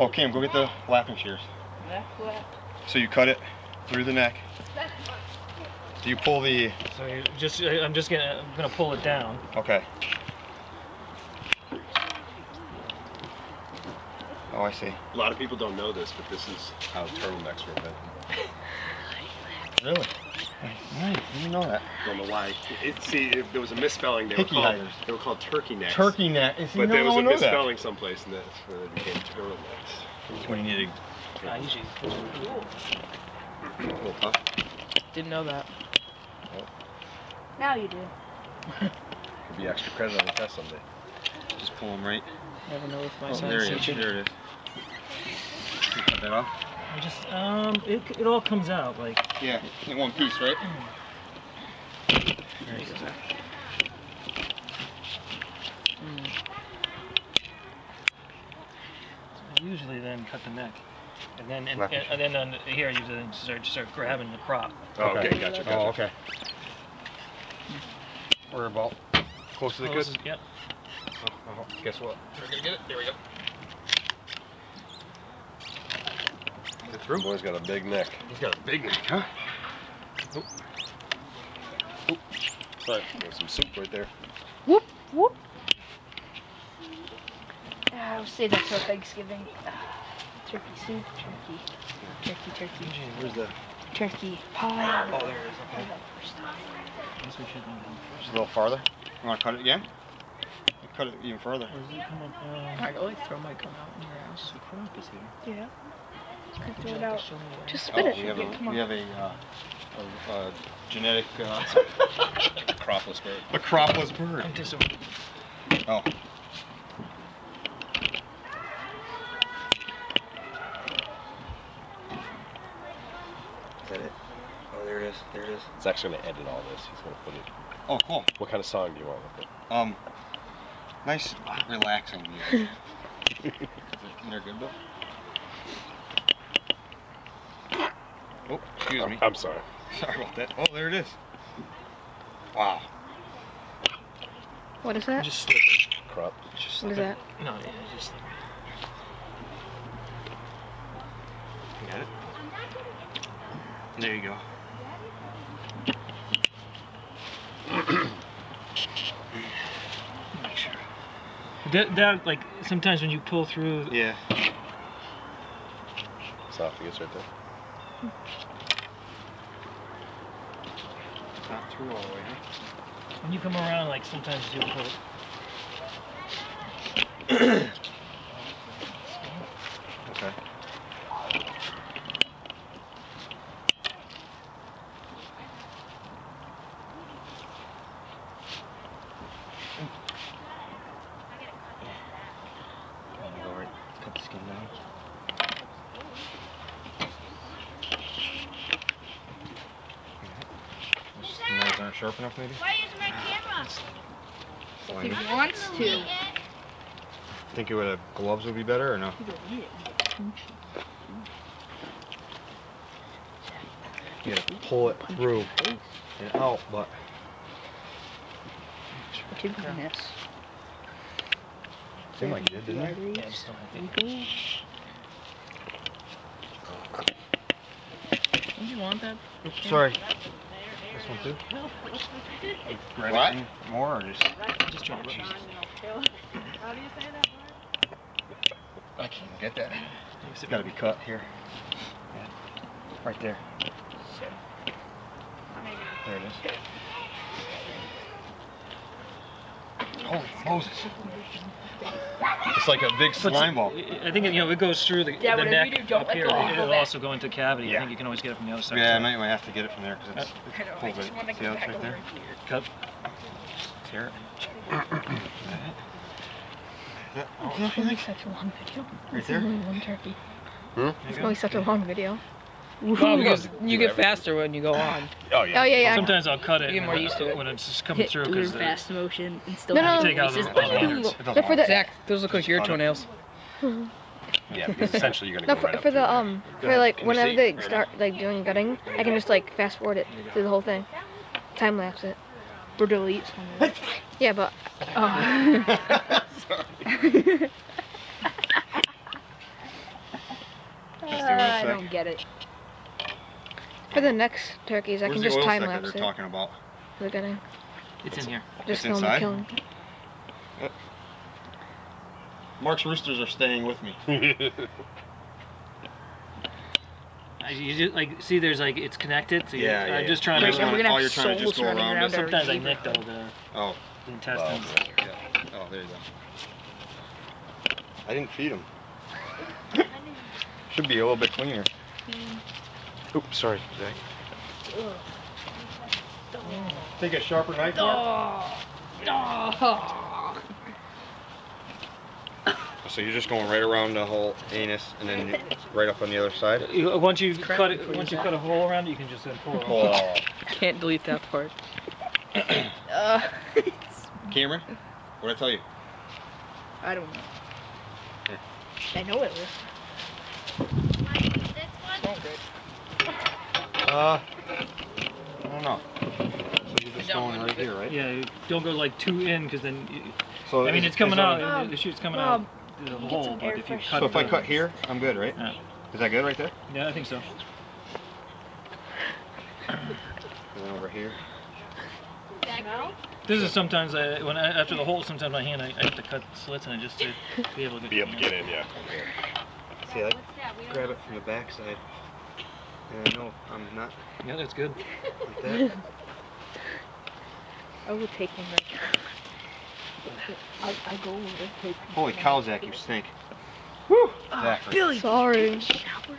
Oh, Cam, go get the lopping shears. So you cut it through the neck. Do you pull the? So just, I'm just gonna, I'm gonna pull it down. Okay. Oh, I see. A lot of people don't know this, but this is how turtlenecks were invented. Really? Nice. Didn't know that. I Don't know why. It, see, if there was a misspelling. They Hickey were called. hiders. They were called turkey necks. Turkey neck. See, But no there was a one knows that. misspelling someplace, and that's where they became turtlenecks. That's when you need Ah, usually. a little tough. Didn't know that. Now you do. Could be extra credit on the test someday. Just pull them right. Never know with my Oh, science there it is. teacher. There it is. You cut that off? I just, um, it, it all comes out like. Yeah, in one piece, right? There you go. Mm. I usually then cut the neck, and then and, Left and, then on the, here you then start start grabbing the crop. Oh, okay, Okay. gotcha, gotcha. Oh, okay. We're about close to the Oh, good. Yep. Oh, oh, guess what? We're gonna get it. There we go. Get through. Boy's got a big neck. He's got a big neck, huh? Sorry, there's some soup right there. Whoop, whoop. Ah, I'll say that for Thanksgiving. Ah, Turkey soup, turkey. Turkey, turkey. Where's the? Turkey pie. Oh, there it is. I Okay. love first time. This we should do Just a little farther. You want to cut it again? Cut it even further. Where does it come up? Uh, Alright, always throw my gun out in your house. the crop is here. Yeah. Would Throw it out. to show me where? Just Oh, it. we have Yeah, come a on. we have a, uh, a, a genetic uh, Cropless bird. a cropless bird. I'm just. Oh. Is that it? Oh, there it is. There it is. He's actually gonna edit all this. He's gonna put it. Oh, cool. What kind of song do you want with it? Um, nice, relaxing music. They're good, Bill. Oh, excuse me. I'm sorry. Sorry about that. Oh, there it is. Wow. What is that? Just slip it. Crop. Just What is like that? No, yeah, just. You got it? There you go. Make sure. That, that like sometimes when you pull through. Yeah. Esophagus right there. It's not through all the way, huh? When you come around, like sometimes you'll pull. Okay. Go right, cut the skin down. Those knives aren't sharp enough, maybe? Why use my camera? Why He not? wants to. Think it would have gloves would be better or no? You gotta pull it through and out, but Two goodness. seemed like you did, didn't it? Yeah, just don't have to- Don't you want that? Sorry. This one too? Grab What? it more or just? Just trying to cheese. I can't get that. It's gotta be cut here. Yeah. Right there. There it is. Holy Moses. It's like a big slime ball. I think it, you know it goes through the, Yeah, the neck you do, up here. go. It'll also go into cavity. I think you can always get it from the other side. Yeah, I too. might, might have to get it from there because it's, uh, I know, it's I pulled just right. See how it's right there? here. Cut. Tear it. That- Oh, it's you only think? such a long video. Right It's there? only one turkey. There It's you only go. such a long video. Well, because you Do get faster when you go on. Oh yeah. Oh yeah, yeah. Sometimes I'll cut it You get more when- used to it. when it's just coming hit through uber because fast motion and still No, have no, take out the, pieces the on it. lanyards. It doesn't No, for the Zach, those look like your toenails. Yeah, because essentially you're gonna go for, right up for the there. um Go for like whenever they Right start like doing gutting, I can just like fast forward it through the whole thing, time lapse it. Or delete. Yeah, but Oh. Sorry. Uh, Just do one I don't get it. For the next turkeys, I Where's can the just oil time sac that lapse they're talking about? We're gonna It's in here. just It's film inside? the killing. Uh, Mark's roosters are staying with me. I, you just, like see, there's like it's connected. So Yeah, yeah, I'm yeah. just trying Right, to. and we're gonna Oh, have you're trying to just go around around it. our Sometimes I receiver. nicked all the, Oh, the intestines. Oh, yeah. Oh, there you go. I didn't feed him. Should be a little bit cleaner. Oops, sorry, Zach. Take a sharper knife. Mark? Oh. So you're just going right around the whole anus and then right up on the other side? Once you Crap cut it, once you zap. cut a hole around it, you can just then pull it off. Oh. Can't delete that part. Uh, Cameron, what did I tell you? I don't know. Here. I know it was. Uh, I don't know. So you're just going right here, right? Yeah, don't go like two in because then. You, So I mean, is- it's coming out. Mom, the shoot's coming Mom, out the you hole, but if you cut. So if I cut here, I'm good, right? Yeah. Is that good right there? Yeah, I think so. And then over here. This is sometimes I, when I, after the hole, sometimes my hand I, I have to cut slits and I just to be able to get. Be able to get in, yeah. See, I grab it from the back side. And I know I'm not Yeah, that's good. like that. I will take him right I'll, I'll go over and take him. Holy cow, Zach, you stink. Woo! Oh, Billy, Sorry. shower?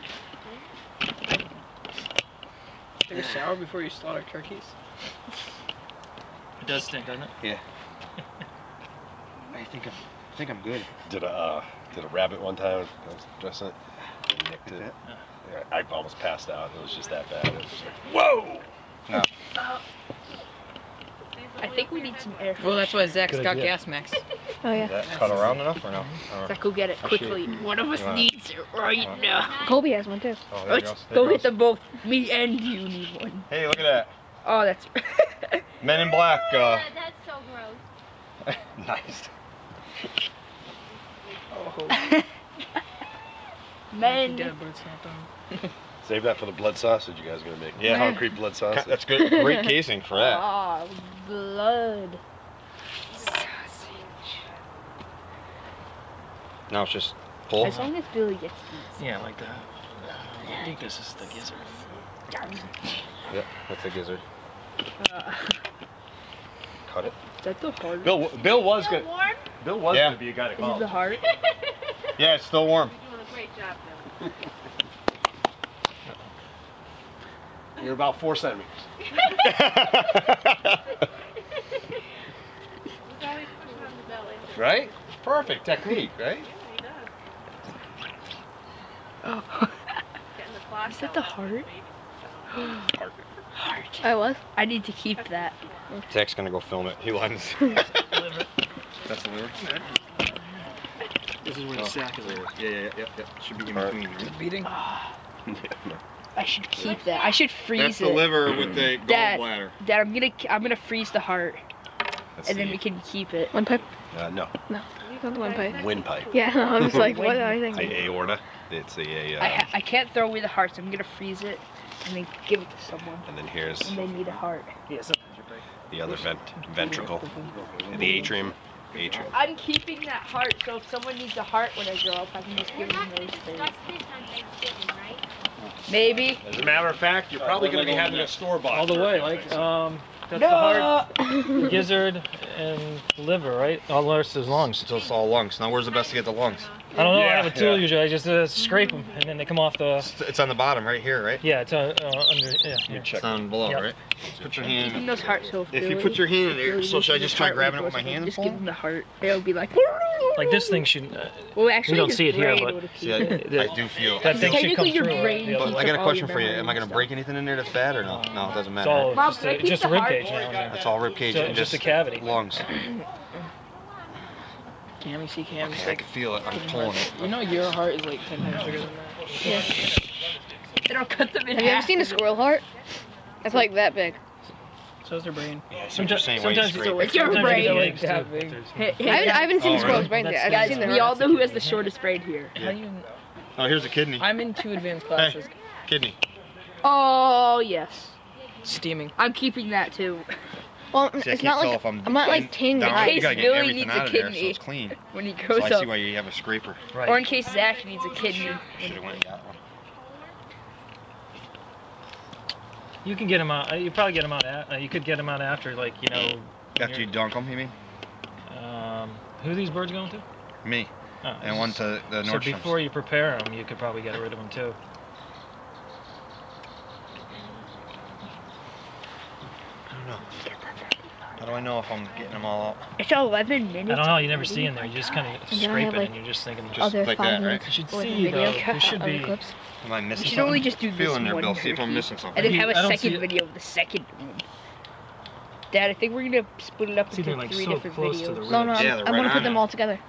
Take a shower before you slaughter turkeys. It does stink, doesn't it? Yeah. I think I'm, I think I'm good. Did a uh, did a rabbit one time. I was dressing it. And Nicked it. Like Yeah, I almost passed out. It was just that bad. It was just like, whoa! I think we need some air. Well, that's why Zach's Good got idea. gas max. Oh yeah. Is that cut around enough or no? Or- Zach, go get it quickly. should- One of us needs it right want- now. Colby has one too. Oh, there Let's goes. There go it get them both. Me and you need one. Hey, look at that. Oh, that's. Men in Black. Uh, that's so gross. nice. Men. Dead, but it's not done. Save that for the blood sausage you guys are gonna make. Yeah. Concrete blood sausage. That's good. Great casing for that. Ah, blood. Sausage. Now it's just pull. As long as Billy gets these. Yeah, like that. I think this is the gizzard. Yep, that's the gizzard. Uh, Cut it. is that the heart? Bill, Bill was Still good. warm? Bill was Yeah. gonna be a guy to Is it the heart? Yeah, it's still warm. You're great job, Bill. You're about four centimeters. He's always pushing on the belly. Right? Perfect technique, right? Yeah, he does. Oh. Getting the clock Is that the heart? Heart. Heart. I was. I need to keep that. Zach's gonna go film it. He wants. That's the liver. This is where Oh, the sack is. liver. Yeah, yeah, yeah, yeah, yeah. Should be in Alright. between. right? Beating. Ah, Yeah, no. I should keep that. I should freeze That's it. the liver with the Dad. gallbladder. Dad, I'm gonna I'm gonna freeze the heart, That's and then we can keep it. One pipe. uh, no, Not the one pipe. windpipe. Yeah, I was like, what? I It's think. a aorta. It's a, a uh, I ha- I can't throw away the hearts. So I'm gonna freeze it, and then give it to someone and then here's when they need a heart. Yeah, sometimes the other vent, ventricle, the atrium, atrium. I'm keeping that heart, so if someone needs a heart when I grow up, I can just give them gonna those things. on Thanksgiving, right? Maybe. As a matter of fact, you're probably going to be having a store bought. All the way, like um, that's the heart, gizzard, and liver, right? All the rest is lungs. So it's all lungs. Now where's the best to get the lungs? I don't know. I have a tool yeah. usually. I just uh, scrape them, and then they come off the. It's- It's on the bottom right here, right? Yeah, it's uh, uh, under. Yeah, You here. check. It's on below, Yep. right? Put your Keeping hand. those hearts so If you put your hand in there, so should I just try grabbing it with my hand Just give them the heart. It'll be like. Like this thing should. Uh, Well, actually, don't see it here, but- See, I, keep- I do feel. that thing should come your through. brain the other But. I got a question for you. Am I gonna and break anything in there that's bad or no? No, it doesn't It's matter. all just can I a, keep just a rib cage now. That's all rib cage So and just just a cavity. lungs. Can we see Cam? Okay, I can feel it. I'm pulling it. You know your heart is like ten times bigger than that. Yeah. It'll cut them in Have you ever seen a squirrel heart? It's like that big. So is their brain. Yeah, so Sometimes, you're saying sometimes, scrape So it. it's your sometimes brain. the legs That too, big. there's- Hey, hey, I haven't, I haven't seen Oh, a squirrel's really? brain yet. I've That's- seen Guys, the we all know who has the shortest brain here. How do you? Oh, here's a kidney. I'm in two advanced classes. Hey, Kidney. Oh yes. Steaming. I'm keeping that too. See, Well, I it's can't not tell like if I'm, I'm not like tanning the down. height. You gotta get Billy everything needs a of there so kidney. it's clean. When he So grows I see why you have a scraper. Right. Or in case Zach needs a kidney. Should have went and got one. You can get them out. uh, You probably get them out. At, uh, you could get them out after, like you know. After you dunk them, you mean? Um, who are these birds going to? Me. Oh, And one to the So before you prepare them, you could probably get rid of them too. I don't know. How do I know if I'm getting them all out? It's 11 minutes. I don't know. You never see in there. You just kind of And then I scrape it, like, and you're just thinking. Just like that, right? minutes You should see video. though. There should be. clips. Am I missing We should something? only just do this Feel in there, one Bill. See if I'm turkey. missing something. And then have a second video of the second one. Dad, I think we're gonna split it up See, into they're like three so different close videos. to the No, no. Yeah, I'm, they're I'm right gonna put them all together.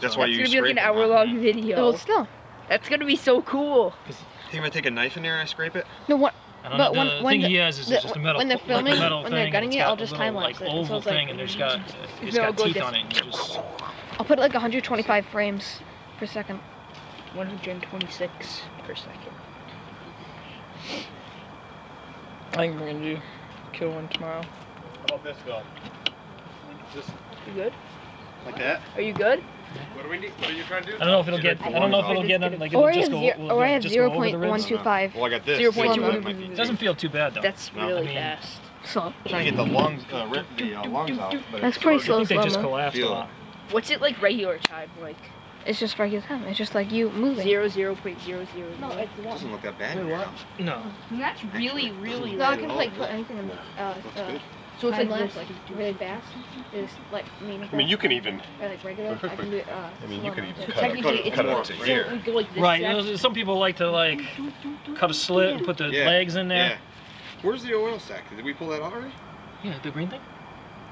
That's why That's you gonna be like scrape an hour-long video. Oh, still. That's gonna be so cool. Think if I take a knife in there and I scrape it? No, what? I don't But know. when- the when thing the- he has is the- just a metal, when they're like a filming- metal when they're thing, gutting it, I'll just little, time-lapse like it, so oval it's like- and there's got it's No, got teeth this- on it, and you just I'll put like 125 frames per second. 126 per second. I think we're gonna do kill one tomorrow. How about this, Bill? You good? Like that? Are you good? What do we need? What are you trying to do? I don't know if it'll get. I don't know if it'll get them. Like it'll I just have, go. zero, or I have just go over the ribs? 0.125. Well, I got this. Zero too, point so two. that might be- It doesn't feel too bad though. That's really fast. So trying to get the lungs, uh, rip the uh, lungs out. But that's it's pretty I think they just collapsed a Feel it. lot. What's it like regular time? Like It's just regular time. It's just like you moving. zero zero point zero zero. No, it's It one. doesn't look that bad. Wait, what? No. That's really really No, I can like put anything in the uh, Looks uh, good. So it's like time like really fast. Is like meaningful. I mean, you can even. or like regular. I can do it. Uh, I mean, you slow could mo, even cut it, Technically, cut it, it's cut it more. up to So here. we go like. Right. Zach. there's- Some people like to like cut a slit and put the Yeah. legs in there. Yeah. Where's the oil sac? Did we pull that out already? Yeah. the green thing.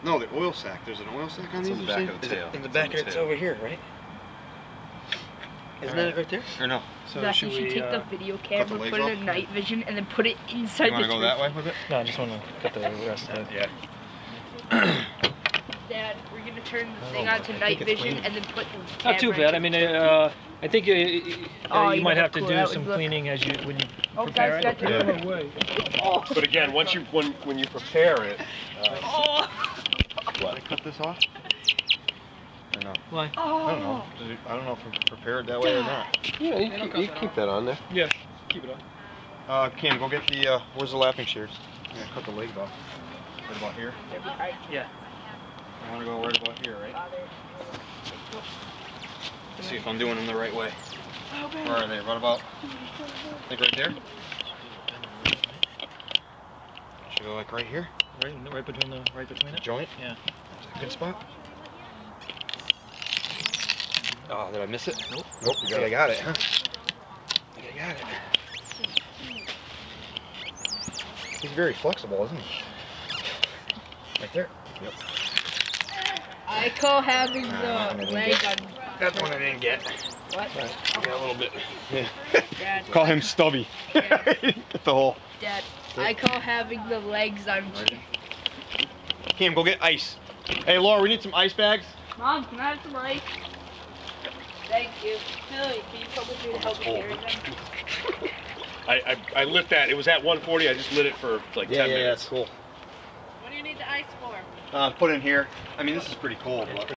No, the oil sac. There's an oil sac on It's these. on you the back see? of the it tail. In the It's back on of it's over here, right? Isn't Alright. that right there? Or no? So Zach, should you should we? take Uh, the video camera, legs put it in night vision, and then put it inside You want the to go that way with it? no, I just want to cut the rest of it. Yeah. Dad, we're gonna turn the Oh, thing I on to think night vision clean. and then put the camera. Not too bad. I mean, uh, I think uh, uh, Oh, you you might know have to cool do that would some look. cleaning as you when you Oh, prepare guys, it. got Yeah. your way. Oh, But again, once you when when you prepare it, uh, oh, Can I cut this off? Or no? Why? I don't know. Does it- I don't know if we prepared that way or not. yeah, you, keep, you keep that on there. Yeah. Keep it on. Uh, Cam, go get the, uh, where's the lopping shears? I'm gonna cut the legs off. Right about here? Yeah. I wanna go right about here, right? See if I'm doing them the right way. Where are they? Right about, I think right there? Should go like right here? Right, right between the right between The it. joint? Yeah. That's a good spot. Oh, did I miss it? Nope. Nope, You you got I it. got it, huh? I think I got it. He's very flexible, isn't he? Right there. Yep. I call having the didn't leg on. That's one I didn't get. What? Yeah, a little bit. Dad, Call him Stubby. Yeah. Get the whole. Dad, I call having the legs on. Cam, go get ice. Hey, Laura, we need some ice bags. Mom, can I have some ice? Thank you. Billy, can you come with me to help me carry them? I, I I lit that. It was at 140. I just lit it for like 10 minutes. Yeah, that's cool. What do you need the ice for? Uh, put in here. I mean, this is pretty cold, but.